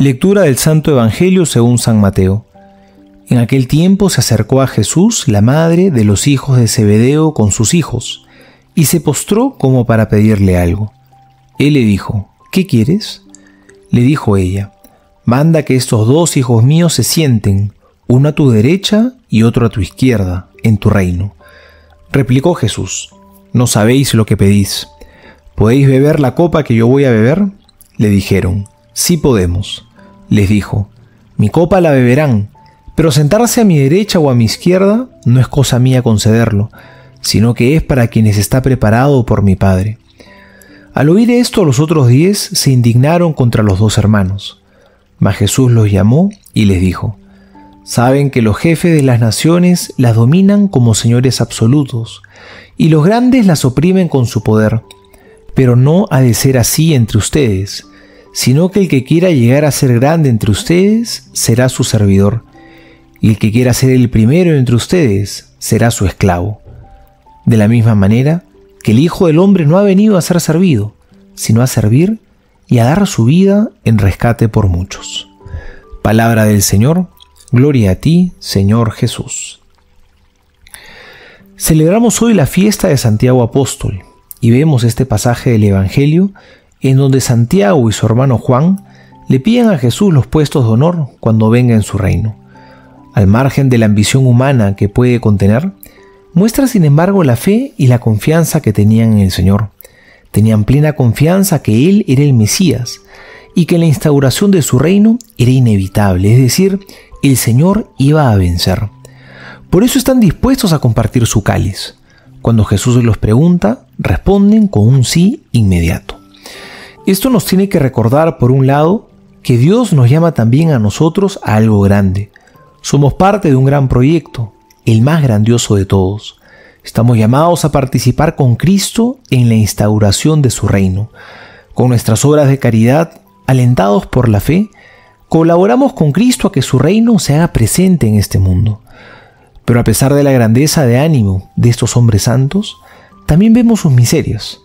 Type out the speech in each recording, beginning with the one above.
Lectura del Santo Evangelio según San Mateo. En aquel tiempo se acercó a Jesús la madre de los hijos de Zebedeo con sus hijos, y se postró como para pedirle algo. Él le dijo, ¿qué quieres? Le dijo ella, manda que estos dos hijos míos se sienten, uno a tu derecha y otro a tu izquierda, en tu reino. Replicó Jesús, no sabéis lo que pedís. ¿Podéis beber la copa que yo voy a beber? Le dijeron, sí podemos les dijo, mi copa la beberán, pero sentarse a mi derecha o a mi izquierda no es cosa mía concederlo, sino que es para quienes está preparado por mi Padre. Al oír esto los otros diez se indignaron contra los dos hermanos. Mas Jesús los llamó y les dijo, Saben que los jefes de las naciones las dominan como señores absolutos, y los grandes las oprimen con su poder, pero no ha de ser así entre ustedes sino que el que quiera llegar a ser grande entre ustedes será su servidor, y el que quiera ser el primero entre ustedes será su esclavo. De la misma manera que el Hijo del Hombre no ha venido a ser servido, sino a servir y a dar su vida en rescate por muchos. Palabra del Señor, gloria a ti, Señor Jesús. Celebramos hoy la fiesta de Santiago Apóstol y vemos este pasaje del Evangelio en donde Santiago y su hermano Juan le piden a Jesús los puestos de honor cuando venga en su reino. Al margen de la ambición humana que puede contener, muestra sin embargo la fe y la confianza que tenían en el Señor. Tenían plena confianza que Él era el Mesías y que la instauración de su reino era inevitable, es decir, el Señor iba a vencer. Por eso están dispuestos a compartir su cáliz. Cuando Jesús los pregunta, responden con un sí inmediato. Esto nos tiene que recordar, por un lado, que Dios nos llama también a nosotros a algo grande. Somos parte de un gran proyecto, el más grandioso de todos. Estamos llamados a participar con Cristo en la instauración de su reino. Con nuestras obras de caridad, alentados por la fe, colaboramos con Cristo a que su reino se haga presente en este mundo. Pero a pesar de la grandeza de ánimo de estos hombres santos, también vemos sus miserias.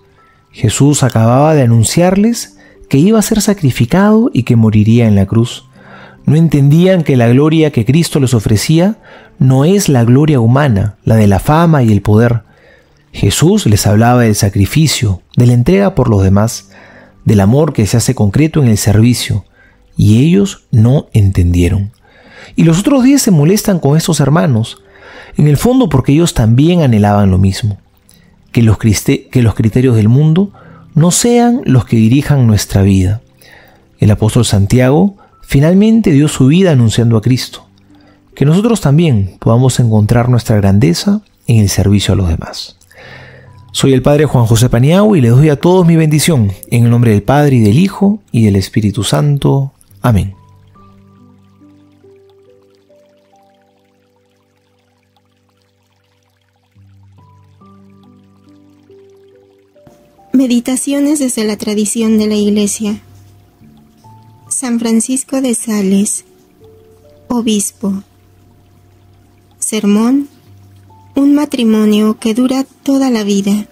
Jesús acababa de anunciarles que iba a ser sacrificado y que moriría en la cruz. No entendían que la gloria que Cristo les ofrecía no es la gloria humana, la de la fama y el poder. Jesús les hablaba del sacrificio, de la entrega por los demás, del amor que se hace concreto en el servicio, y ellos no entendieron. Y los otros días se molestan con estos hermanos, en el fondo porque ellos también anhelaban lo mismo que los, criterios del mundo no sean los que dirijan nuestra vida. El apóstol Santiago finalmente dio su vida anunciando a Cristo. Que nosotros también podamos encontrar nuestra grandeza en el servicio a los demás. Soy el Padre Juan José Paniagua y les doy a todos mi bendición, en el nombre del Padre y del Hijo y del Espíritu Santo. Amén. Meditaciones desde la tradición de la Iglesia. San Francisco de Sales, Obispo. Sermón. Un matrimonio que dura toda la vida.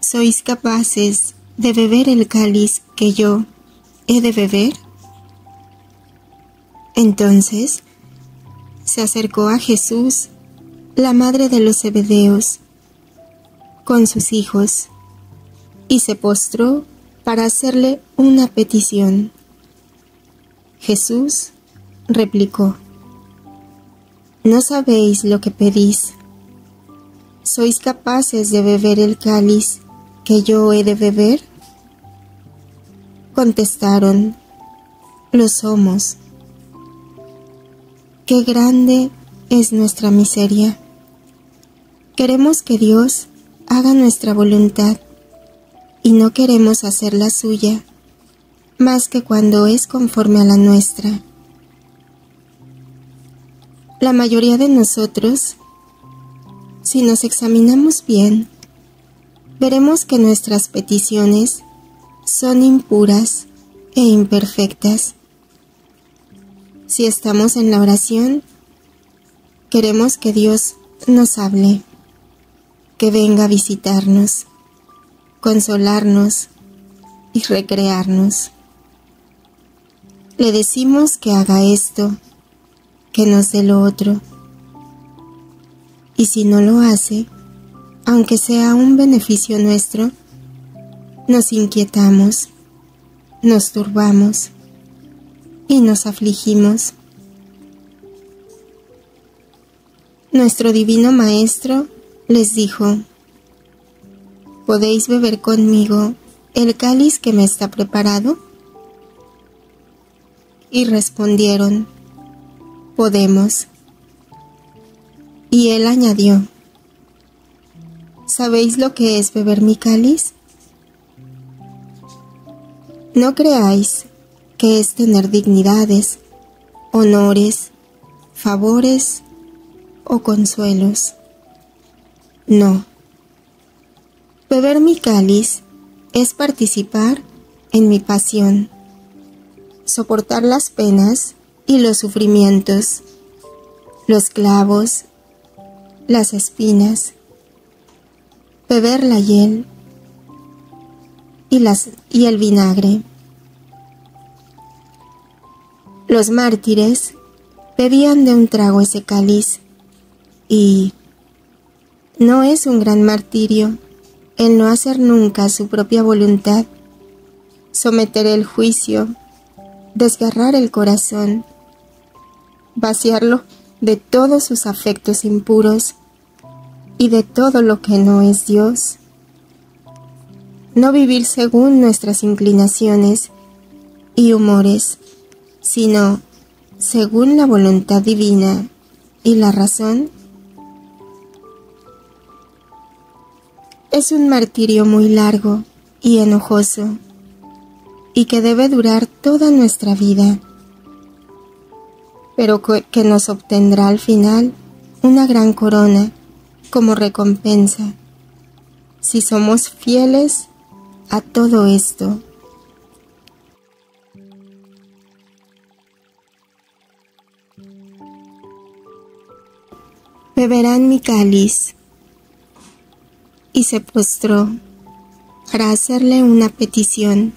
¿Sois capaces de beber el cáliz que yo he de beber? Entonces se acercó a Jesús, la madre de los Zebedeos, con sus hijos y se postró para hacerle una petición. Jesús replicó, No sabéis lo que pedís. ¿Sois capaces de beber el cáliz que yo he de beber? Contestaron, Lo somos. Qué grande es nuestra miseria. Queremos que Dios haga nuestra voluntad y no queremos hacer la suya más que cuando es conforme a la nuestra. La mayoría de nosotros, si nos examinamos bien, veremos que nuestras peticiones son impuras e imperfectas. Si estamos en la oración, queremos que Dios nos hable que venga a visitarnos, consolarnos y recrearnos. le decimos que haga esto, que nos dé lo otro. Y si no lo hace, aunque sea un beneficio nuestro, nos inquietamos, nos turbamos y nos afligimos. Nuestro divino Maestro les dijo, ¿podéis beber conmigo el cáliz que me está preparado? Y respondieron, podemos. Y él añadió, ¿sabéis lo que es beber mi cáliz? No creáis que es tener dignidades, honores, favores o consuelos. No. Beber mi cáliz es participar en mi pasión, soportar las penas y los sufrimientos, los clavos, las espinas, beber la hiel y, el vinagre. Los mártires bebían de un trago ese cáliz y no es un gran martirio el no hacer nunca su propia voluntad, someter el juicio, desgarrar el corazón, vaciarlo de todos sus afectos impuros y de todo lo que no es Dios. No vivir según nuestras inclinaciones y humores, sino según la voluntad divina y la razón, es un martirio muy largo y enojoso y que debe durar toda nuestra vida, pero que nos obtendrá al final una gran corona como recompensa si somos fieles a todo esto. Beberán mi cáliz. Y se postró para hacerle una petición.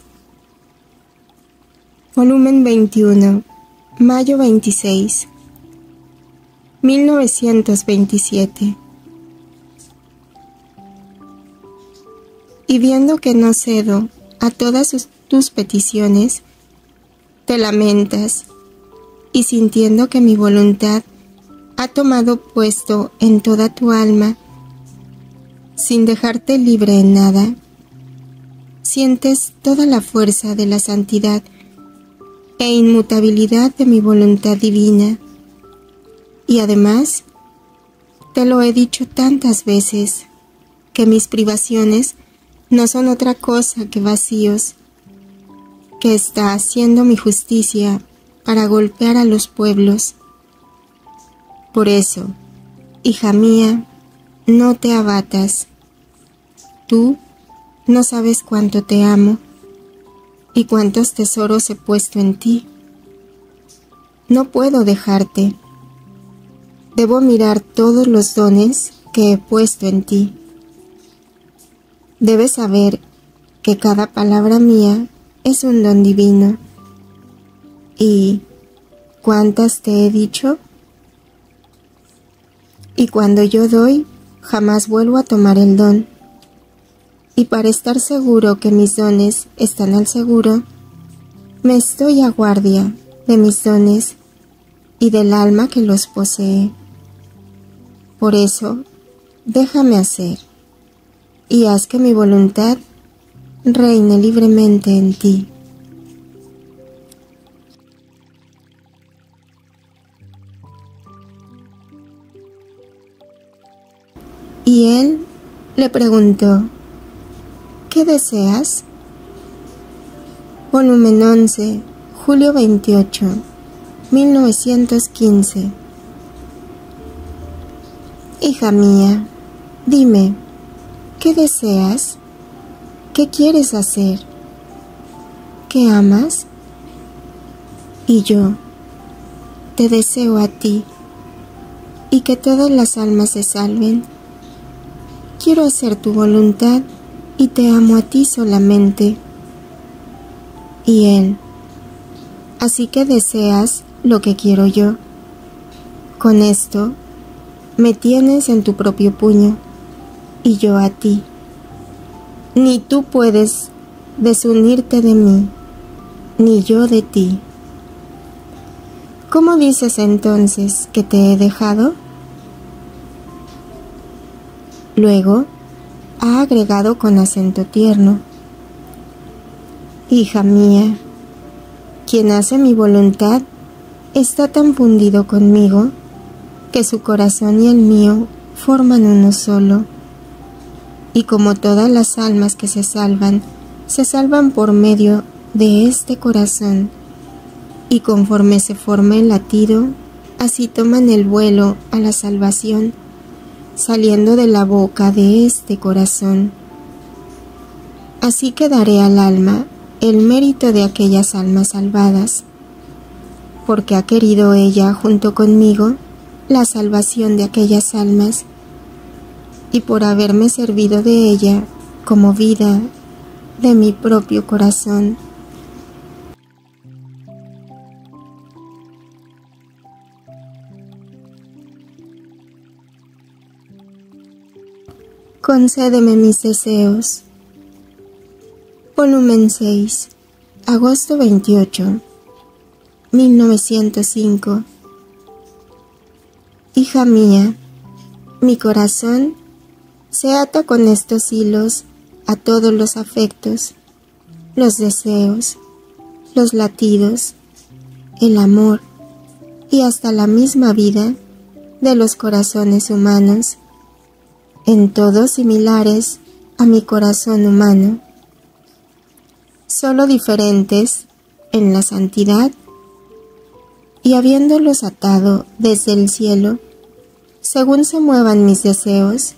Volumen 21, mayo 26, 1927. y viendo que no cedo a todas tus peticiones, te lamentas, y sintiendo que mi voluntad ha tomado puesto en toda tu alma, sin dejarte libre en nada, sientes toda la fuerza de la santidad e inmutabilidad de mi voluntad divina, y además, te lo he dicho tantas veces, que mis privaciones no son otra cosa que vacíos, que está haciendo mi justicia para golpear a los pueblos. Por eso, hija mía, no te abatas. Tú no sabes cuánto te amo y cuántos tesoros he puesto en ti. No puedo dejarte. Debo mirar todos los dones que he puesto en ti. Debes saber que cada palabra mía es un don divino. ¿Y cuántas te he dicho? Y cuando yo doy, jamás vuelvo a tomar el don. Y para estar seguro que mis dones están al seguro, me estoy a guardia de mis dones y del alma que los posee. Por eso, déjame hacer y haz que mi voluntad reine libremente en ti. Y él le preguntó, ¿qué deseas? Volumen 11, julio 28, 1915. Hija mía, dime, ¿Qué deseas? ¿Qué quieres hacer? ¿Qué amas? Y yo te deseo a ti y que todas las almas se salven. Quiero hacer tu voluntad y te amo a ti solamente. Y él, Así que deseas lo que quiero yo. Con esto, me tienes en tu propio puño y yo a ti. Ni tú puedes desunirte de mí, ni yo de ti. ¿Cómo dices entonces que te he dejado? Luego, ha agregado con acento tierno, Hija mía, quien hace mi voluntad está tan fundido conmigo que su corazón y el mío forman uno solo. Y como todas las almas que se salvan, se salvan por medio de este corazón, y conforme se forma el latido, así toman el vuelo a la salvación, saliendo de la boca de este corazón. Así que daré al alma el mérito de aquellas almas salvadas, porque ha querido ella junto conmigo la salvación de aquellas almas, y por haberme servido de ella como vida de mi propio corazón. Concédeme mis deseos Volumen 6, agosto 28, 1905. Hija mía, mi corazón se ata con estos hilos a todos los afectos, los deseos, los latidos, el amor y hasta la misma vida de los corazones humanos, en todos similares a mi corazón humano solo diferentes en la santidad, y habiéndolos atado desde el cielo, según se muevan mis deseos,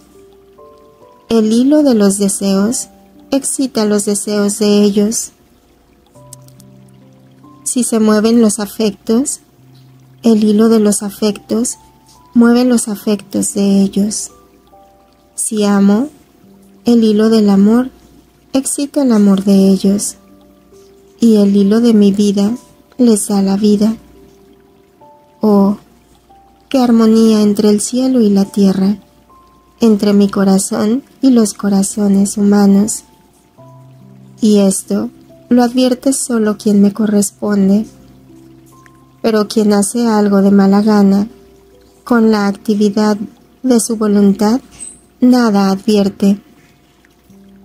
el hilo de los deseos excita los deseos de ellos. Si se mueven los afectos, el hilo de los afectos mueve los afectos de ellos. Si amo, el hilo del amor excita el amor de ellos y el hilo de mi vida les da la vida. Oh, qué armonía entre el cielo y la tierra, entre mi corazón y los corazones humanos. Y esto lo advierte solo quien me corresponde, pero quien hace algo de mala gana, con la actividad de su voluntad, nada advierte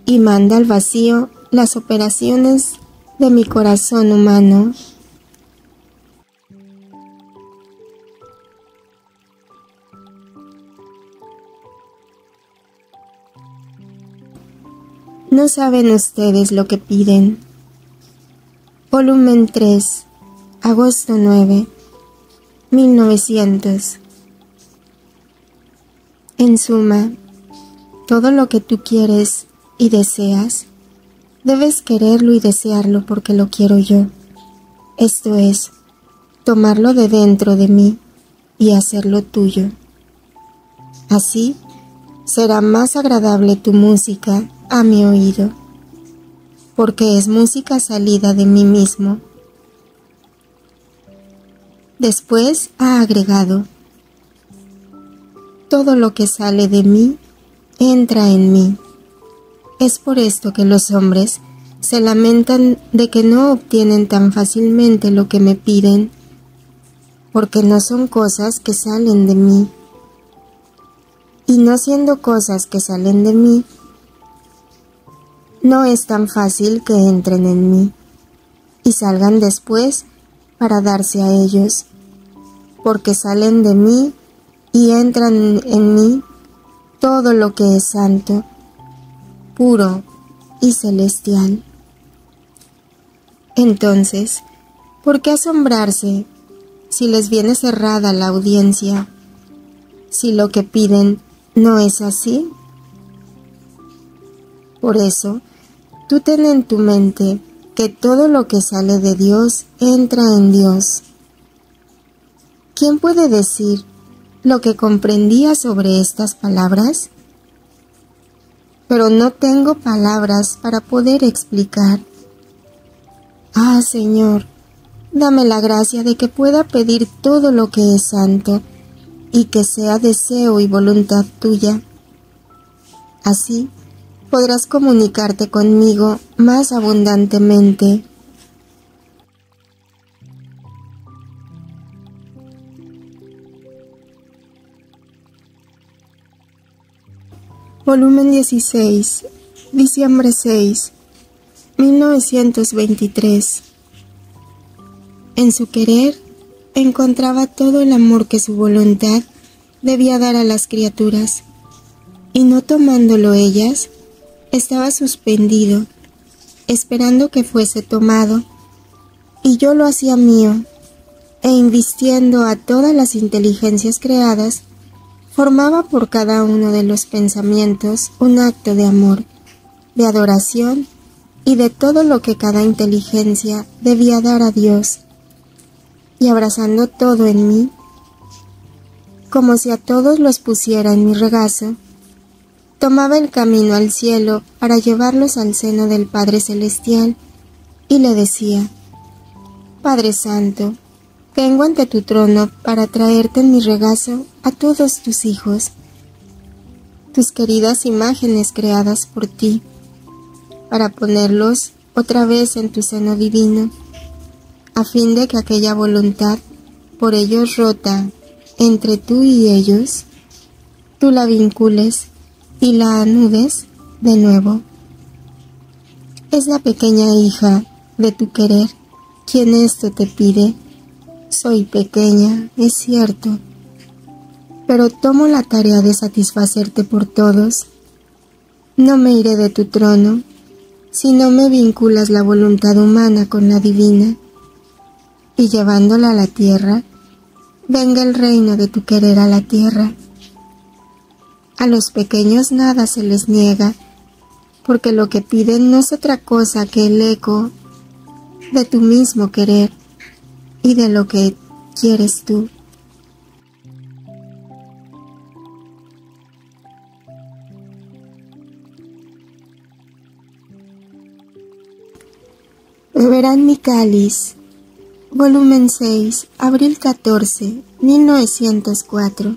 y manda al vacío las operaciones de mi corazón humano. No saben ustedes lo que piden. Volumen 3, agosto 9, 1900. En suma, todo lo que tú quieres y deseas Debes quererlo y desearlo porque lo quiero yo. Esto es, tomarlo de dentro de mí y hacerlo tuyo. Así será más agradable tu música a mi oído, porque es música salida de mí mismo. Después ha agregado, todo lo que sale de mí entra en mí. Es por esto que los hombres se lamentan de que no obtienen tan fácilmente lo que me piden, porque no son cosas que salen de mí. Y no siendo cosas que salen de mí, no es tan fácil que entren en mí y salgan después para darse a ellos, porque salen de mí y entran en mí todo lo que es santo puro y celestial. Entonces, ¿por qué asombrarse si les viene cerrada la audiencia, si lo que piden no es así? Por eso, tú ten en tu mente que todo lo que sale de Dios entra en Dios. ¿Quién puede decir lo que comprendía sobre estas palabras? pero no tengo palabras para poder explicar. Ah, Señor, dame la gracia de que pueda pedir todo lo que es santo y que sea deseo y voluntad tuya. Así podrás comunicarte conmigo más abundantemente. Volumen 16, diciembre 6, 1923. En su querer encontraba todo el amor que su voluntad debía dar a las criaturas, y no tomándolo ellas, estaba suspendido, esperando que fuese tomado, y yo lo hacía mío, e invistiendo a todas las inteligencias creadas, formaba por cada uno de los pensamientos un acto de amor, de adoración y de todo lo que cada inteligencia debía dar a Dios. Y abrazando todo en mí, como si a todos los pusiera en mi regazo, tomaba el camino al cielo para llevarlos al seno del Padre Celestial y le decía, Padre Santo, vengo ante tu trono para traerte en mi regazo a todos tus hijos, tus queridas imágenes creadas por ti, para ponerlos otra vez en tu seno divino a fin de que aquella voluntad por ellos rota entre tú y ellos, tú la vincules y la anudes de nuevo. Es la pequeña hija de tu querer quien esto te pide. Soy pequeña, es cierto, pero tomo la tarea de satisfacerte por todos. No me iré de tu trono si no me vinculas la voluntad humana con la divina y llevándola a la tierra, venga el reino de tu querer a la tierra. A los pequeños nada se les niega, porque lo que piden no es otra cosa que el eco de tu mismo querer y de lo que quieres tú. Beberán mi cáliz Volumen 6, abril 14, 1904.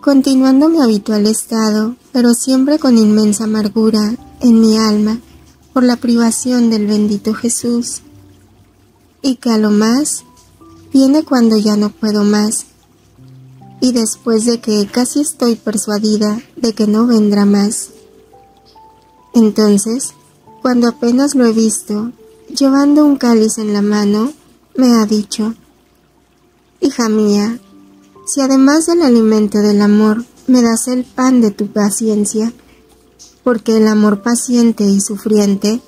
Continuando mi habitual estado, pero siempre con inmensa amargura en mi alma por la privación del bendito Jesús, y que a lo más viene cuando ya no puedo más, y después de que casi estoy persuadida de que no vendrá más. Entonces, cuando apenas lo he visto, llevando un cáliz en la mano, me ha dicho, Hija mía, si además del alimento del amor me das el pan de tu paciencia, porque el amor paciente y sufriente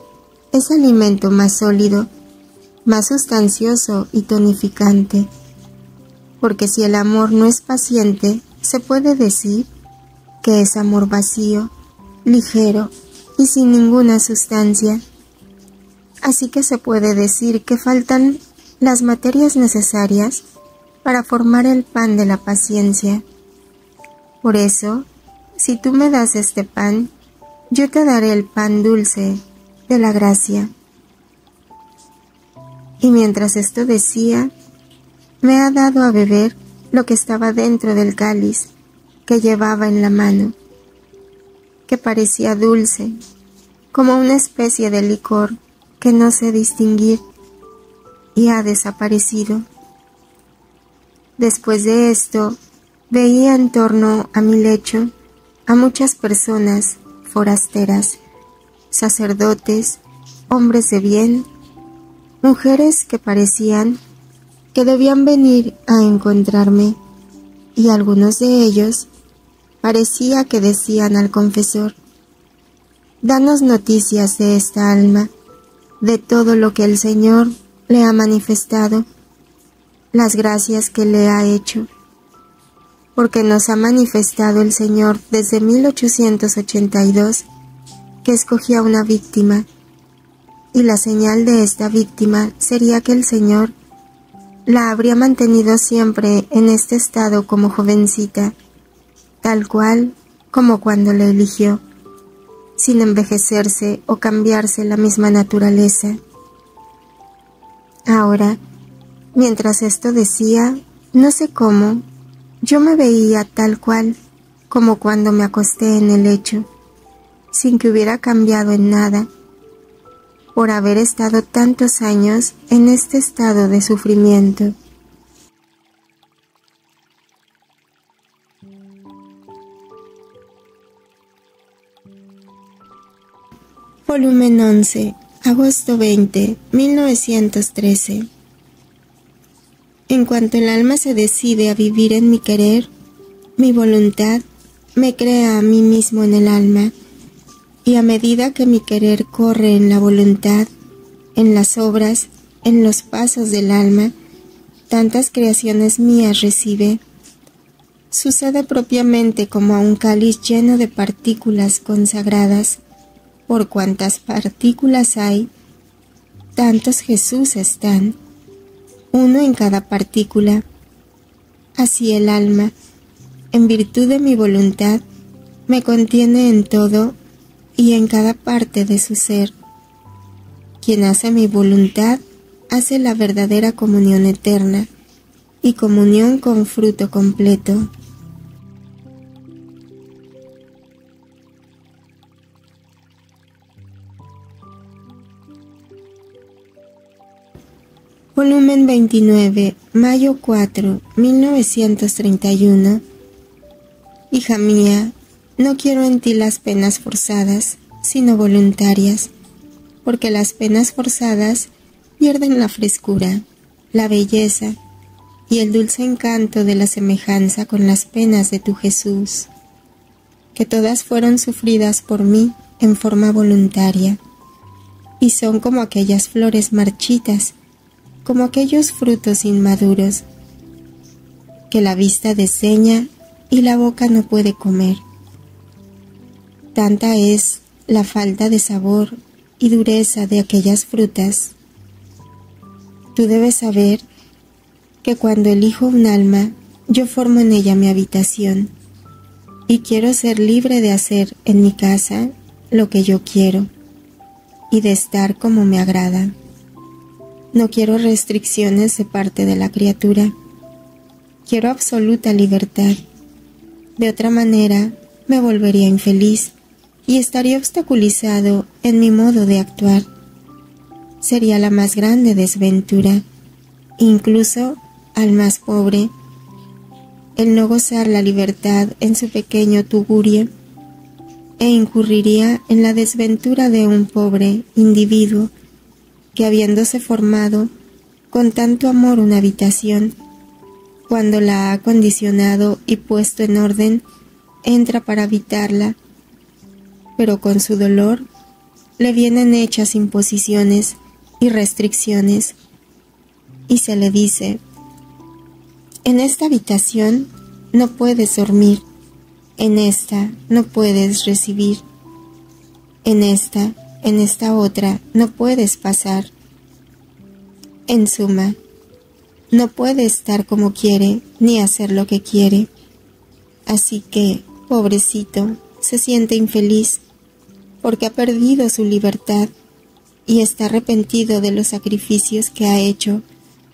es alimento más sólido, más sustancioso y tonificante, porque si el amor no es paciente, se puede decir que es amor vacío, ligero y sin ninguna sustancia. Así que se puede decir que faltan las materias necesarias para formar el pan de la paciencia. Por eso, si tú me das este pan, yo te daré el pan dulce de la gracia. Y mientras esto decía, me ha dado a beber lo que estaba dentro del cáliz que llevaba en la mano, que parecía dulce, como una especie de licor que no sé distinguir y ha desaparecido. Después de esto, veía en torno a mi lecho a muchas personas forasteras, sacerdotes, hombres de bien, mujeres que parecían que debían venir a encontrarme, y algunos de ellos parecía que decían al confesor, Danos noticias de esta alma, de todo lo que el Señor le ha manifestado, las gracias que le ha hecho, porque nos ha manifestado el Señor desde 1882 que escogía una víctima, y la señal de esta víctima sería que el Señor la habría mantenido siempre en este estado como jovencita, tal cual como cuando le eligió sin envejecerse o cambiarse la misma naturaleza. Ahora, mientras esto decía, no sé cómo, yo me veía tal cual como cuando me acosté en el lecho, sin que hubiera cambiado en nada, por haber estado tantos años en este estado de sufrimiento. Volumen 11, agosto 20, 1913. En cuanto el alma se decide a vivir en mi querer, mi voluntad me crea a mí mismo en el alma, y a medida que mi querer corre en la voluntad, en las obras, en los pasos del alma, tantas creaciones mías recibe. Sucede propiamente como a un cáliz lleno de partículas consagradas, por cuantas partículas hay, tantos Jesús están, uno en cada partícula. Así el alma, en virtud de mi voluntad, me contiene en todo y en cada parte de su ser. Quien hace mi voluntad hace la verdadera comunión eterna y comunión con fruto completo. Volumen 29, mayo 4, 1931. Hija mía, no quiero en ti las penas forzadas, sino voluntarias, porque las penas forzadas pierden la frescura, la belleza y el dulce encanto de la semejanza con las penas de tu Jesús, que todas fueron sufridas por mí en forma voluntaria, y son como aquellas flores marchitas como aquellos frutos inmaduros que la vista deseña y la boca no puede comer. Tanta es la falta de sabor y dureza de aquellas frutas. Tú debes saber que cuando elijo un alma, yo formo en ella mi habitación y quiero ser libre de hacer en mi casa lo que yo quiero y de estar como me agrada. No quiero restricciones de parte de la criatura. Quiero absoluta libertad. De otra manera, me volvería infeliz y estaría obstaculizado en mi modo de actuar. Sería la más grande desventura, incluso al más pobre, el no gozar la libertad en su pequeño tugurio e incurriría en la desventura de un pobre individuo que habiéndose formado con tanto amor una habitación, cuando la ha acondicionado y puesto en orden, entra para habitarla, pero con su dolor le vienen hechas imposiciones y restricciones, y se le dice, en esta habitación no puedes dormir, en esta no puedes recibir, en esta en esta otra no puedes pasar. En suma, no puede estar como quiere ni hacer lo que quiere. Así que, pobrecito, se siente infeliz porque ha perdido su libertad y está arrepentido de los sacrificios que ha hecho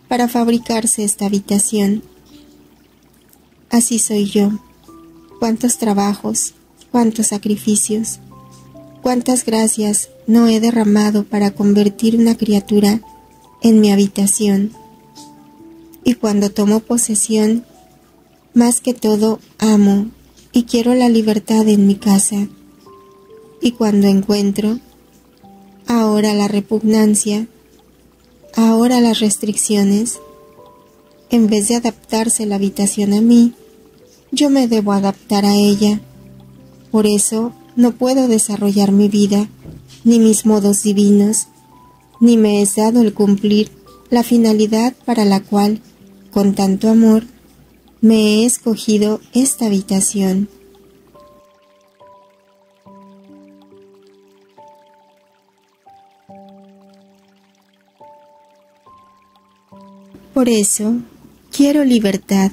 para fabricarse esta habitación. Así soy yo. Cuántos trabajos, cuántos sacrificios cuántas gracias no he derramado para convertir una criatura en mi habitación. Y cuando tomo posesión, más que todo amo y quiero la libertad en mi casa. Y cuando encuentro, ahora la repugnancia, ahora las restricciones, en vez de adaptarse la habitación a mí, yo me debo adaptar a ella. Por eso no puedo desarrollar mi vida, ni mis modos divinos, ni me es dado el cumplir la finalidad para la cual, con tanto amor, me he escogido esta habitación. Por eso, quiero libertad,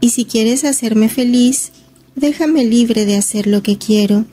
y si quieres hacerme feliz, déjame libre de hacer lo que quiero